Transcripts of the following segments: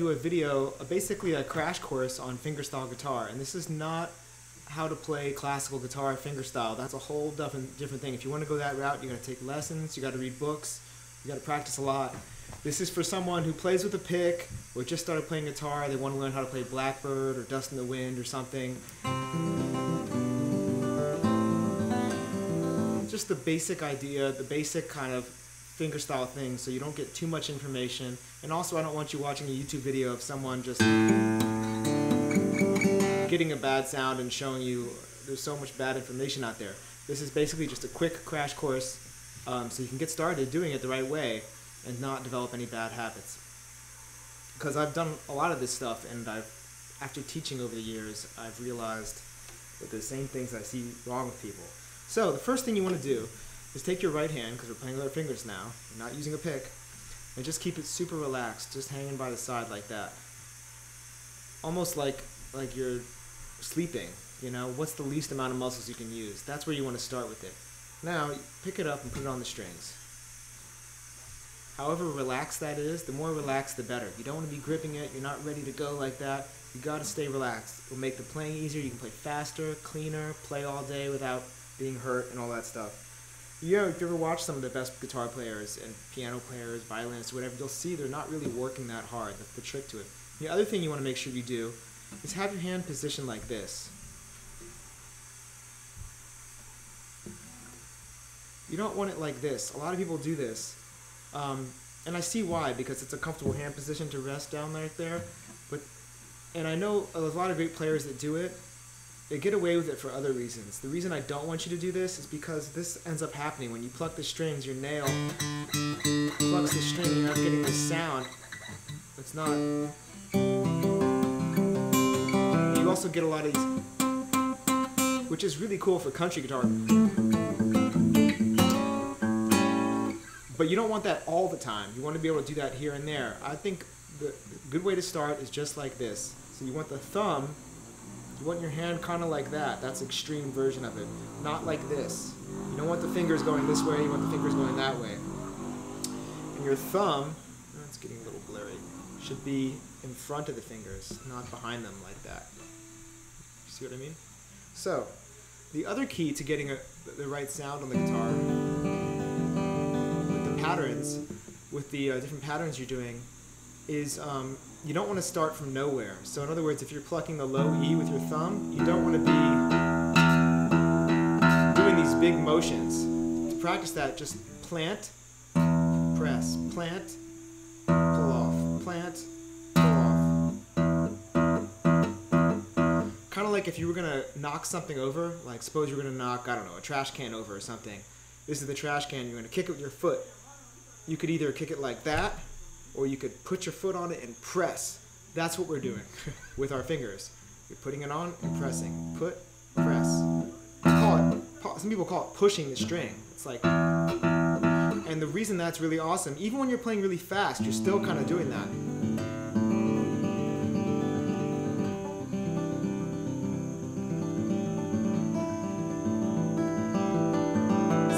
do a video, basically a crash course on fingerstyle guitar, and this is not how to play classical guitar fingerstyle. That's a whole different different thing. If you want to go that route, you got to take lessons, you got to read books, you got to practice a lot. This is for someone who plays with a pick or just started playing guitar. They want to learn how to play Blackbird or Dust in the Wind or something. Just the basic idea, the basic kind of fingerstyle thing so you don't get too much information. And also, I don't want you watching a YouTube video of someone just getting a bad sound and showing you there's so much bad information out there. This is basically just a quick crash course um, so you can get started doing it the right way and not develop any bad habits. Because I've done a lot of this stuff and I've, after teaching over the years, I've realized that the same things I see wrong with people. So the first thing you want to do is take your right hand, because we're playing with our fingers now, you're not using a pick, and just keep it super relaxed, just hanging by the side like that. Almost like like you're sleeping, you know, what's the least amount of muscles you can use? That's where you want to start with it. Now, pick it up and put it on the strings. However relaxed that is, the more relaxed the better. You don't want to be gripping it, you're not ready to go like that. You got to stay relaxed. It'll make the playing easier, you can play faster, cleaner, play all day without being hurt and all that stuff. You if you ever watch some of the best guitar players and piano players, violinists, whatever, you'll see they're not really working that hard. That's the trick to it. The other thing you want to make sure you do is have your hand positioned like this. You don't want it like this. A lot of people do this. Um, and I see why, because it's a comfortable hand position to rest down right there. But, and I know a lot of great players that do it, they get away with it for other reasons. The reason I don't want you to do this is because this ends up happening. When you pluck the strings, your nail plucks the string, you end up getting this sound. It's not. You also get a lot of these, which is really cool for country guitar. But you don't want that all the time. You want to be able to do that here and there. I think the good way to start is just like this. So you want the thumb you want your hand kind of like that. That's extreme version of it. Not like this. You don't want the fingers going this way, you want the fingers going that way. And your thumb, oh, it's getting a little blurry, should be in front of the fingers, not behind them like that. See what I mean? So, the other key to getting a, the right sound on the guitar, with the patterns, with the uh, different patterns you're doing, is um, you don't want to start from nowhere. So in other words, if you're plucking the low E with your thumb, you don't want to be doing these big motions. To practice that, just plant, press, plant, pull off, plant, pull off. Kind of like if you were going to knock something over, like suppose you're going to knock, I don't know, a trash can over or something. This is the trash can, you're going to kick it with your foot. You could either kick it like that, or you could put your foot on it and press. That's what we're doing hmm. with our fingers. You're putting it on and pressing. Put, press. Call it, some people call it pushing the string. It's like, and the reason that's really awesome, even when you're playing really fast, you're still kind of doing that.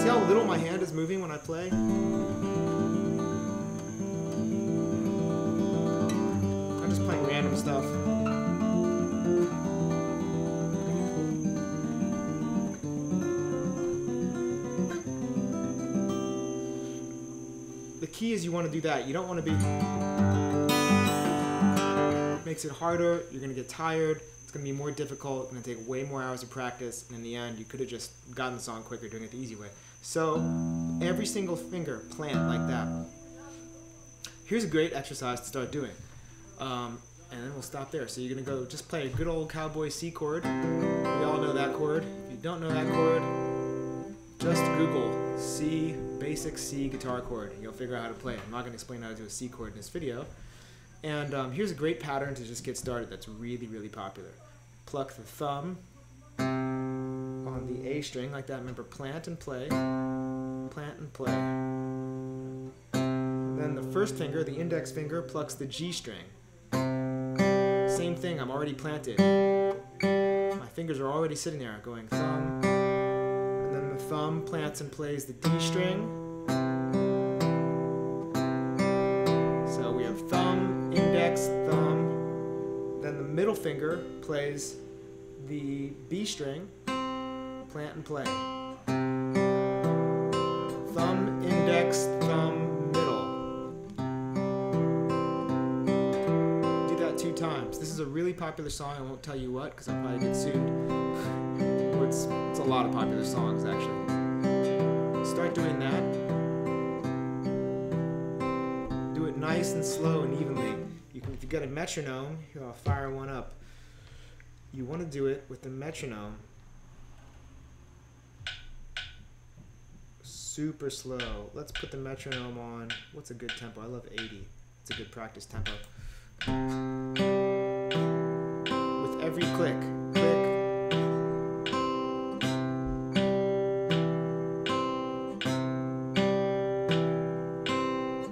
See how little my hand is moving when I play? Stuff. The key is you want to do that. You don't want to be... makes it harder, you're going to get tired, it's going to be more difficult, it's going to take way more hours of practice, and in the end, you could have just gotten the song quicker doing it the easy way. So, every single finger plant like that. Here's a great exercise to start doing. Um, and then we'll stop there. So you're gonna go just play a good old cowboy C chord. We all know that chord. If you don't know that chord, just Google C basic C guitar chord. And you'll figure out how to play it. I'm not gonna explain how to do a C chord in this video. And um, here's a great pattern to just get started. That's really really popular. Pluck the thumb on the A string like that. Remember, plant and play, plant and play. Then the first finger, the index finger, plucks the G string same thing, I'm already planted. My fingers are already sitting there going thumb, and then the thumb plants and plays the D string. So we have thumb, index, thumb, Then the middle finger plays the B string, plant and play. Thumb, index, times. This is a really popular song. I won't tell you what because I'll probably get sued. it's, it's a lot of popular songs actually. Start doing that. Do it nice and slow and evenly. You can, if you've got a metronome, here I'll fire one up. You want to do it with the metronome super slow. Let's put the metronome on. What's a good tempo? I love 80. It's a good practice tempo. With every click, click.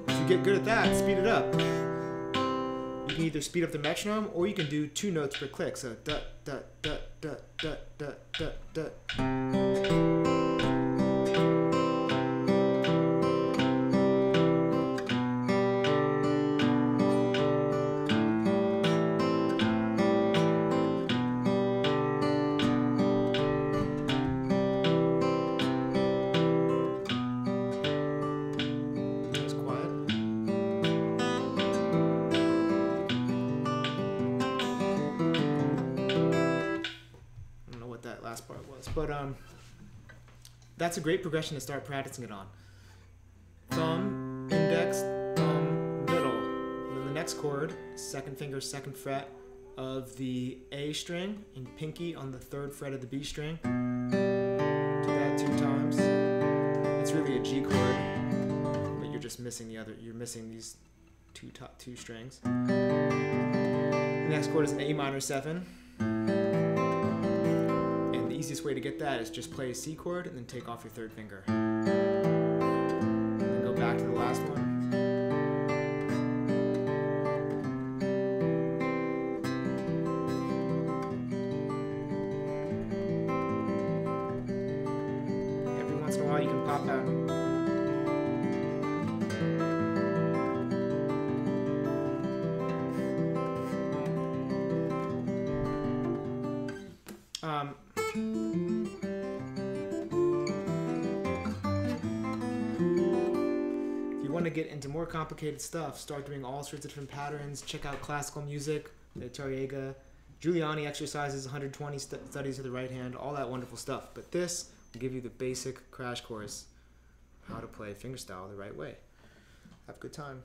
If you get good at that, speed it up. You can either speed up the metronome or you can do two notes per click. So da da da da da da da da. But um, that's a great progression to start practicing it on. Thumb, index, thumb, middle. And then the next chord, second finger, second fret of the A string, and pinky on the third fret of the B string. Do that two times. It's really a G chord, but you're just missing the other. You're missing these two top two strings. The next chord is A minor seven. And easiest way to get that is just play a C chord and then take off your third finger. Then go back to the last one. Every once in a while you can pop out. Um, if you want to get into more complicated stuff, start doing all sorts of different patterns. Check out classical music, the Tárrega, Giuliani exercises, 120 st- studies of the right hand, all that wonderful stuff. But this will give you the basic crash course how to play fingerstyle the right way. Have a good time.